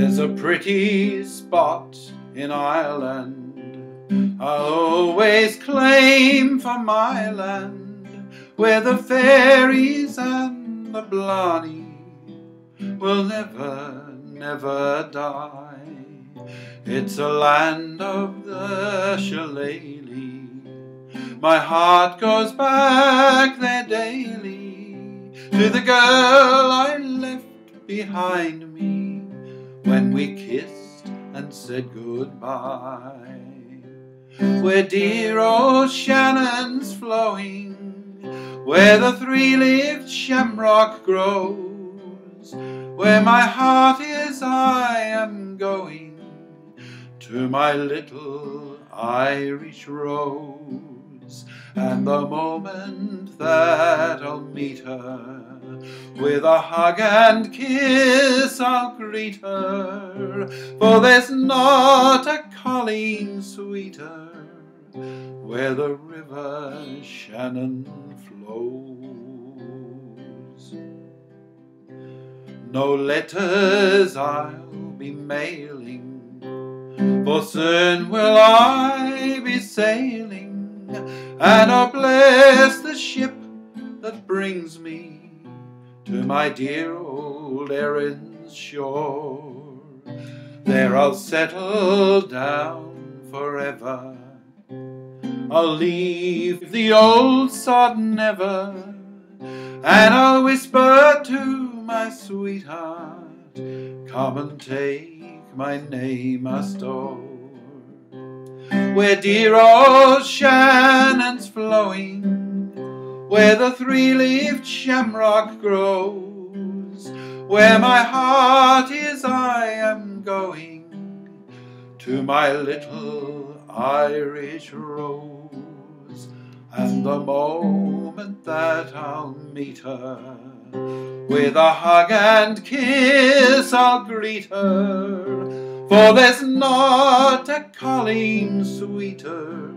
There's a pretty spot in Ireland. I'll always claim for my land Where the fairies and the blarney Will never, never die. It's a land of the shillelagh. My heart goes back there daily To the girl I left behind me when we kissed and said goodbye. Where dear old Shannon's flowing, where the three-leaved shamrock grows, where my heart is I am going to my little Irish rose, and the moment that I'll meet her with a hug and kiss I'll greet her, for there's not a colleen sweeter where the river Shannon flows. No letters I'll be mailing, for soon will I be sailing, and I'll bless the ship that brings me to my dear old Erin's shore. There I'll settle down forever. I'll leave the old sod never, and I'll whisper to my sweetheart, come and take my name asthore. Where dear old Shannon's flowing, where the three-leaved shamrock grows, where my heart is I am going to my little Irish rose, and the moment that I'll meet her, with a hug and kiss I'll greet her, for there's not a colleen sweeter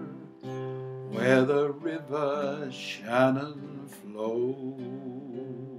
where the river Shannon flows.